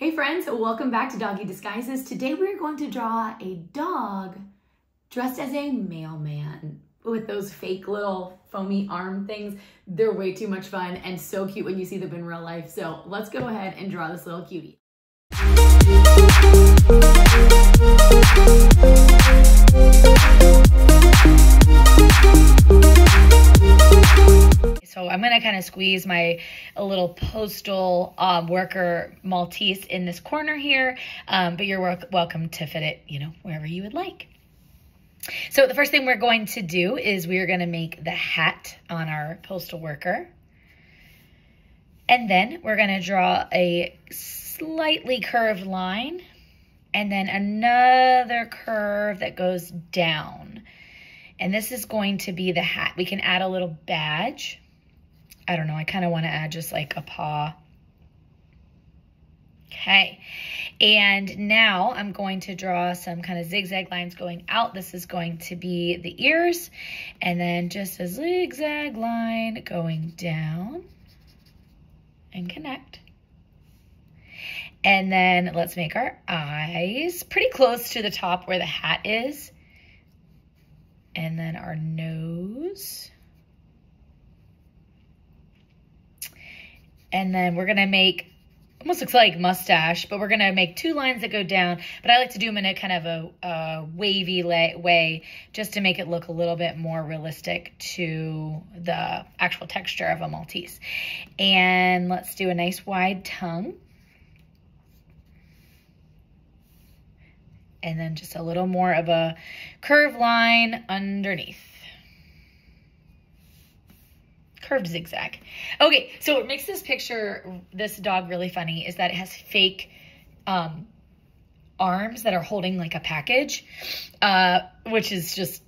Hey friends, welcome back to Doggy Disguises. Today we're going to draw a dog dressed as a mailman with those fake little foamy arm things. They're way too much fun and so cute when you see them in real life. So let's go ahead and draw this little cutie. I'm kind of squeeze my a little postal um, worker Maltese in this corner here, um, but you're welcome to fit it, you know, wherever you would like. So the first thing we're going to do is we're gonna make the hat on our postal worker. And then we're gonna draw a slightly curved line and then another curve that goes down. And this is going to be the hat. We can add a little badge. I don't know, I kind of want to add just like a paw. Okay, and now I'm going to draw some kind of zigzag lines going out. This is going to be the ears, and then just a zigzag line going down and connect. And then let's make our eyes pretty close to the top where the hat is. And then our nose. And then we're gonna make, almost looks like mustache, but we're gonna make two lines that go down, but I like to do them in a kind of a, a wavy way just to make it look a little bit more realistic to the actual texture of a Maltese. And let's do a nice wide tongue. And then just a little more of a curved line underneath curved zigzag. Okay, so what makes this picture, this dog really funny is that it has fake um, arms that are holding like a package, uh, which is just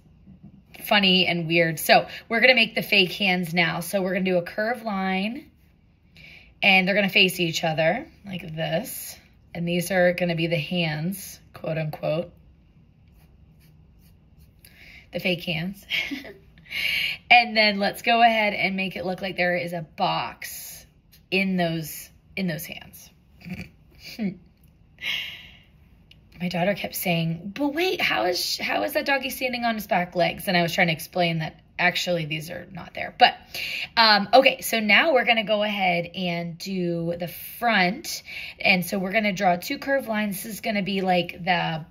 funny and weird. So we're going to make the fake hands now. So we're going to do a curved line and they're going to face each other like this. And these are going to be the hands, quote unquote. The fake hands. And then let's go ahead and make it look like there is a box in those in those hands. My daughter kept saying, "But wait, how is how is that doggy standing on his back legs?" And I was trying to explain that actually these are not there. But um, okay, so now we're gonna go ahead and do the front. And so we're gonna draw two curved lines. This is gonna be like the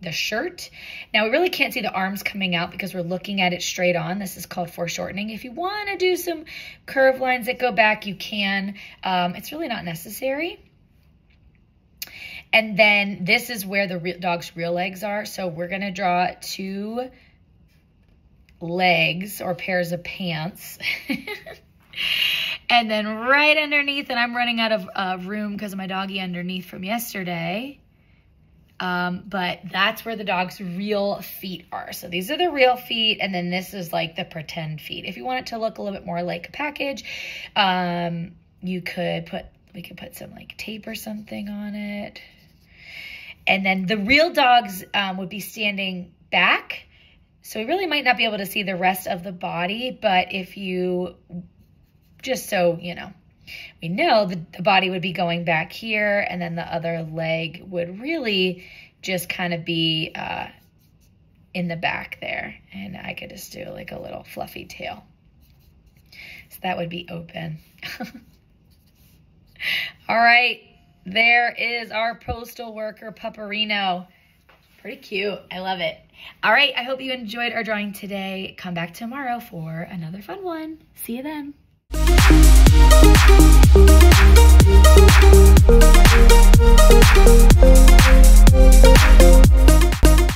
the shirt. Now we really can't see the arms coming out because we're looking at it straight on. This is called foreshortening. If you want to do some curve lines that go back, you can. Um, it's really not necessary. And then this is where the re dog's real legs are. So we're going to draw two legs or pairs of pants. and then right underneath, and I'm running out of uh, room because of my doggy underneath from yesterday, um, but that's where the dog's real feet are. So these are the real feet, and then this is like the pretend feet. If you want it to look a little bit more like a package, um, you could put, we could put some like tape or something on it. And then the real dogs um, would be standing back. So we really might not be able to see the rest of the body, but if you, just so you know, we know the, the body would be going back here and then the other leg would really just kind of be uh, in the back there. And I could just do like a little fluffy tail. So that would be open. All right, there is our postal worker Pupperino. Pretty cute. I love it. All right, I hope you enjoyed our drawing today. Come back tomorrow for another fun one. See you then.